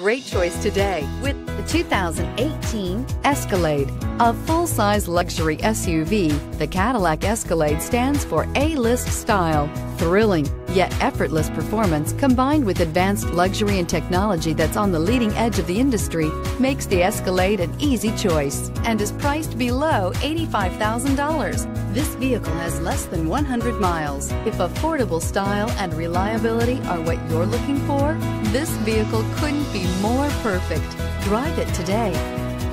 great choice today with the 2018 Escalade. A full-size luxury SUV, the Cadillac Escalade stands for A-list style, thrilling, yet effortless performance combined with advanced luxury and technology that's on the leading edge of the industry makes the Escalade an easy choice and is priced below $85,000. This vehicle has less than 100 miles. If affordable style and reliability are what you're looking for, this vehicle couldn't be more perfect. Drive it today.